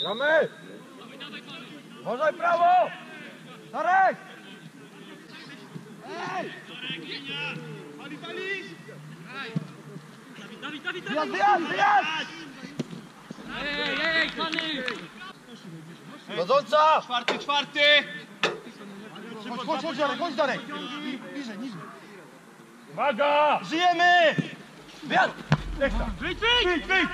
Gramy! Uważaj prawo! Darek! Ej! Dawid, Dawid, Wyjazd, wyjazd, wyjazd! Ej, ej, Kany! Chodząca! Czwarty, czwarty! Chodź, chodź, chodź Darek, chodź Darek! Niżej, niżej. Uwaga! Żyjemy! Wyjazd! Ekstra! Wyjdź, wyjdź! Wyjdź, wyjdź!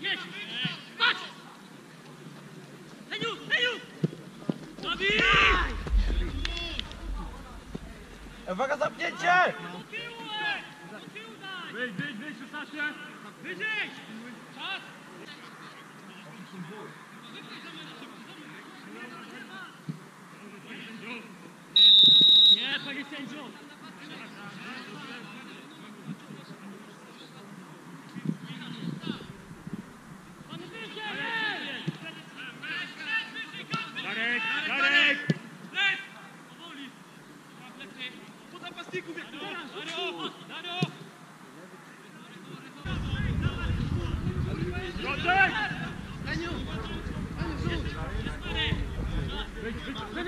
Jedź! Patrz! Heniu, Heniu! Dawid! Uwaga, zamknięcie! Wyjdź, wyjdź, wyjdź, 16! Wyjdź! Czas! Nie,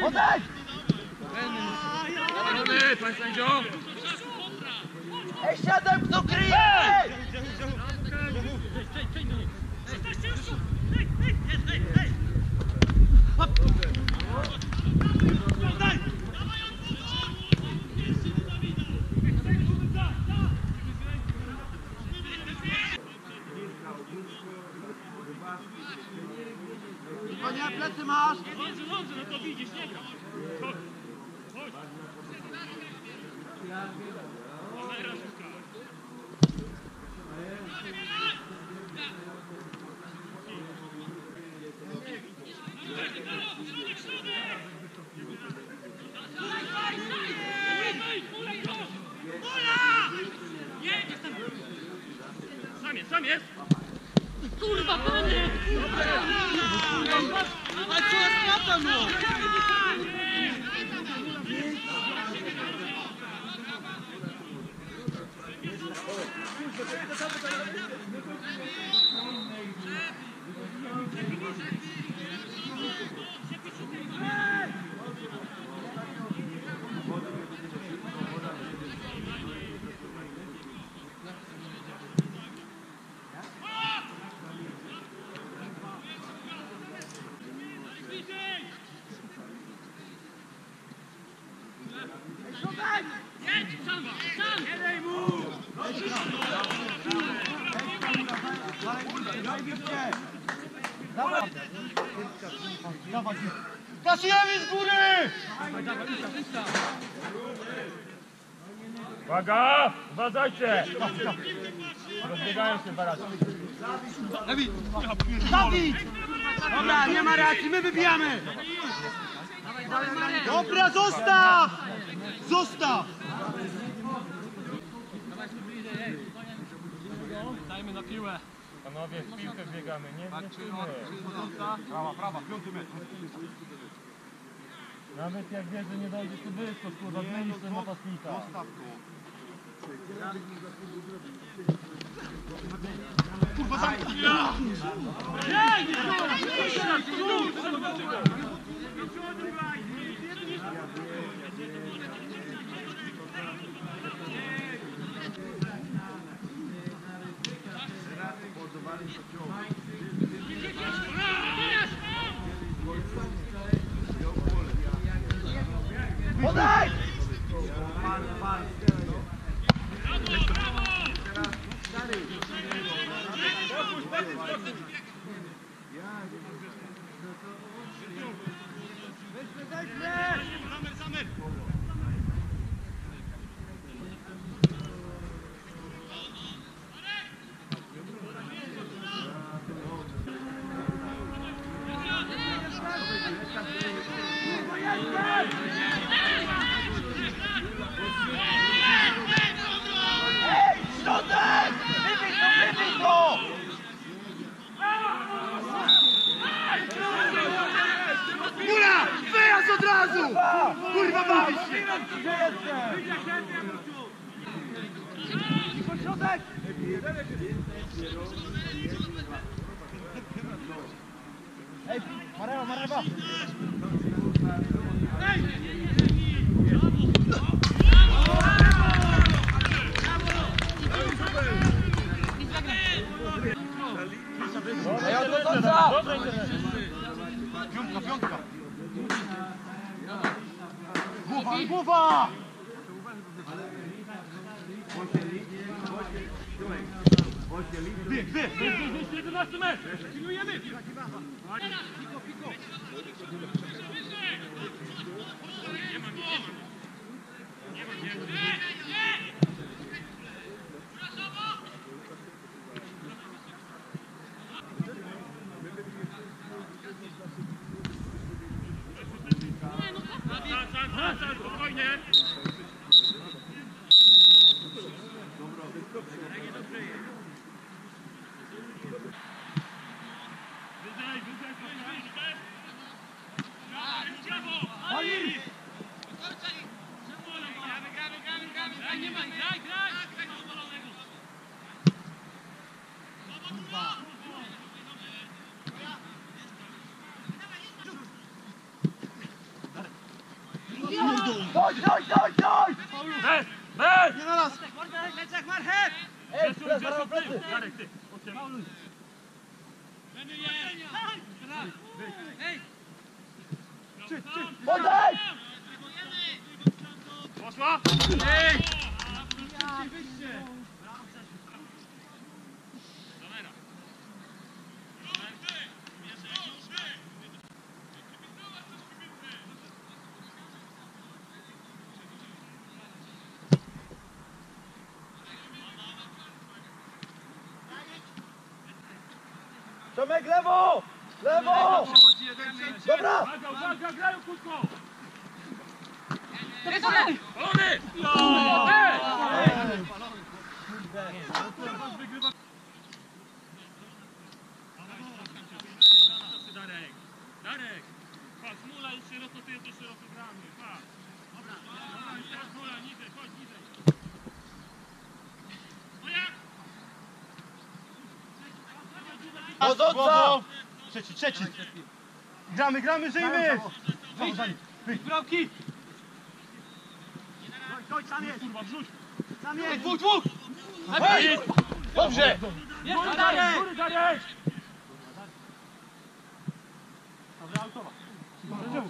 Odejść! Zielony, pan sędzio! Ej, siadaj, kto kryje! Ej! Hop! Sam jest! Kurwa, panie! Ale co jest na no? Jedź, sam, Kasujemy z góry! Uwaga! Uważajcie! Rozbiegają się dwa razy. Dawid! Dobra, nie ma reakcji, my wybijamy! Dobra, zostaw! Zostaw! Dajmy na piłę. Panowie, w piłkę biegamy, nie wniesiemy. Prawa, prawa, piąty metr. Nawet jak wiesz, że nie dojdziesz, to wyskocz, kurwa, zmienisz ten napastnika. Zostaw to. Ej, nie Środek! Yeah, yeah, yeah. Hej! Jonas! Lecz Akmar, hej! Hej, plecy, prawo plecy! Darek, ty, okiem. Hej! Podaj! Poszła? Hej! Wyjście! Tomek, lewo! Lewo! Dobra! Uwaga, uwaga, grają! Polony! No! Ej! Darek, Darek! Patrz, mula jest szeroko, ty jesteś szeroko grany, patrz! Dobra, mula, niżej, chodź, niżej! No jak? Chodząca! Trzeci, trzeci! Gramy, gramy, żyjmy! Wyjdź, bramki! Chodź, tam jest! Kurwa, wrzuć! Tam jest! Dwóch, dwóch! Dobrze! Góry, Darek! Góry, Darek!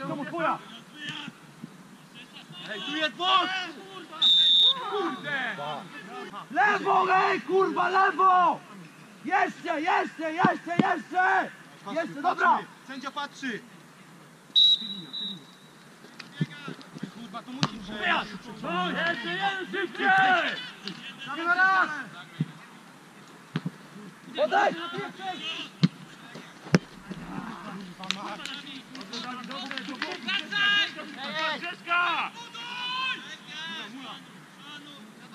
Znowu twoja! Ej, tu jest bok! Kurde! Lewo, ej, kurwa, lewo! Jeszcze, jeszcze, jeszcze, jeszcze! Jeszcze, dobra! Sędzia patrzy! Kurwa, to musisz No, jeszcze jeden szybciej! Na raz! Podejdź! Franceszka!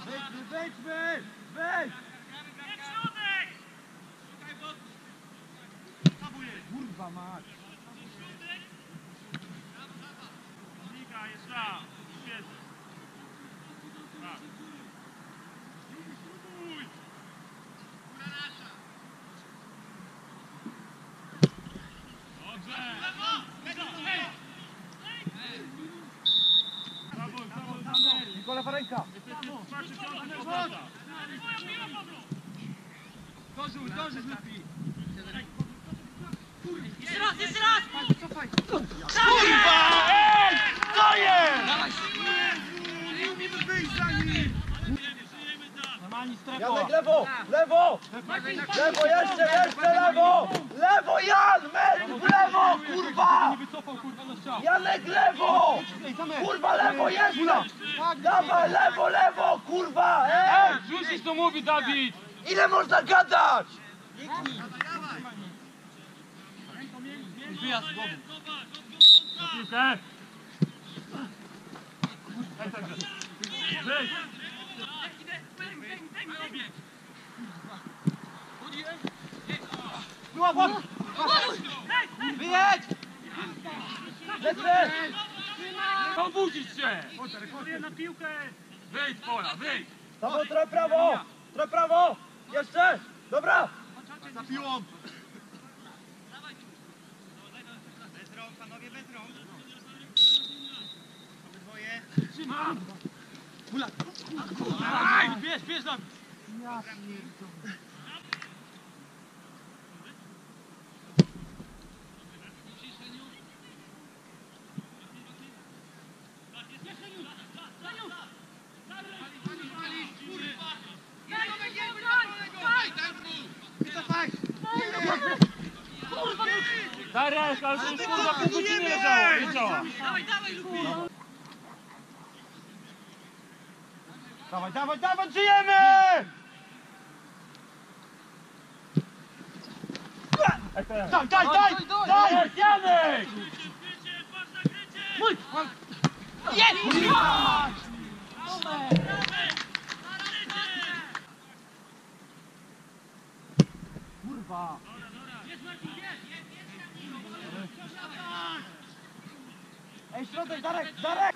Wejdźmy, wejdźmy! Wejdź! Kurwa mać! Liga jest tam. Świetnie. Tak. Uj. Dobrze. Brawo, brawo, brawo. Nikola Warenka! Dorzuć, dorzuć lepiej! Jeszcze raz, jeszcze raz! Kurwa! Ej! Co jest? Nie umiemy wyjść za nim! Janek, lewo! Lewo! Lewo, jeszcze, jeszcze, lewo! Lewo, Jan! Mecz w lewo, kurwa! Janek, lewo! Kurwa, lewo, jeszcze! Dawaj, lewo, lewo, kurwa! Ej! Rzucić to mówi Dawid! Ile można gadać? Na piłkę! Wyjdź! Była włos! Wyjedź! Lecę! Obudzić się! Na piłkę! Wyjdź pola, wyjdź! Samo trochę prawo! Trochę prawo! Jeszcze! Dobra! Za piłą. Aj, bierz, bierz nam! Darek, ale to już kurwa pół godziny leżało, wiedziała. Dawaj, dawaj, dawaj, żyjemy! Daj, daj, daj! Daj! Jest Janek! Ej, środek, Darek, Darek!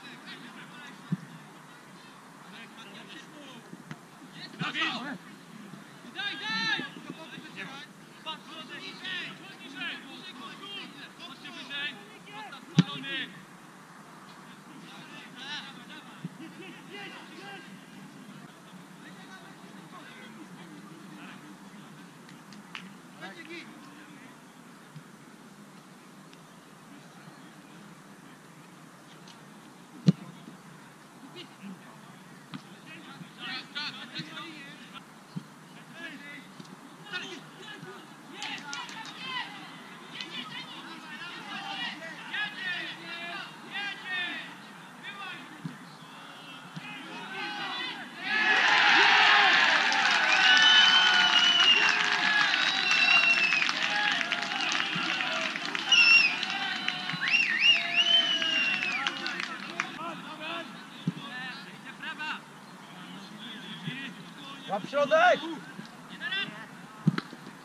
Łap środek!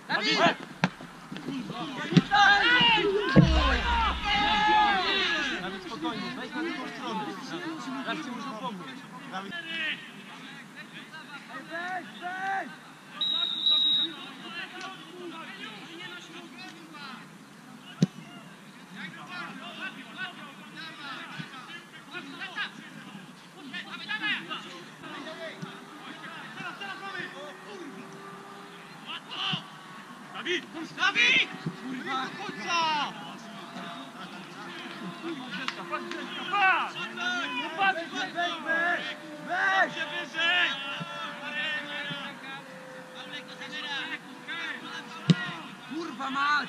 Dawid! Dawid, Kurwa mać!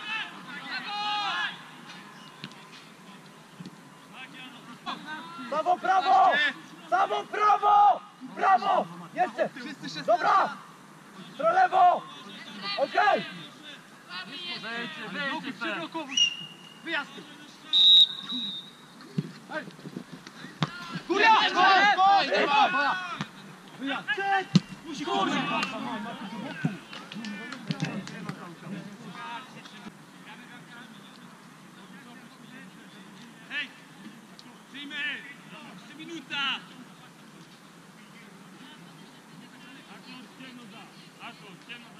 Prawo, prawo! Prawo, prawo! Prawo! Jeszcze! Dobra! Stro lewo! Okej! Wejdźcie, wejdźcie! Wyjazd! Góra! Góra! Musi kurwa! Hej! Przyjmy! Jeszcze minuta! Akon, ciemno da! Akon, ciemno da!